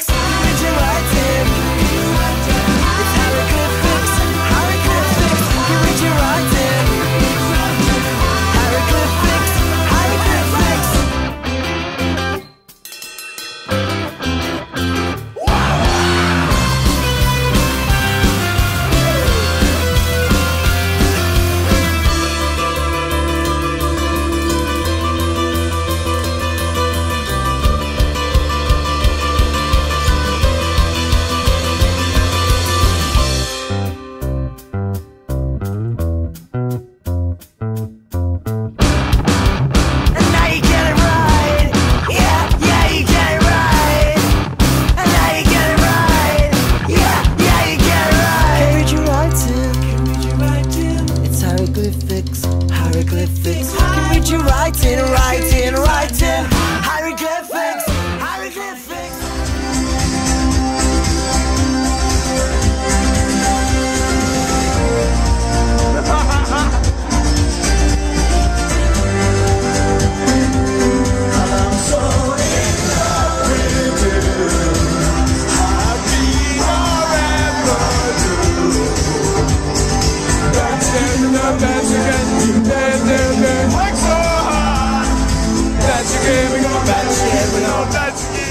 sex. perfectly. You can read you writing, writing, writing. that's me.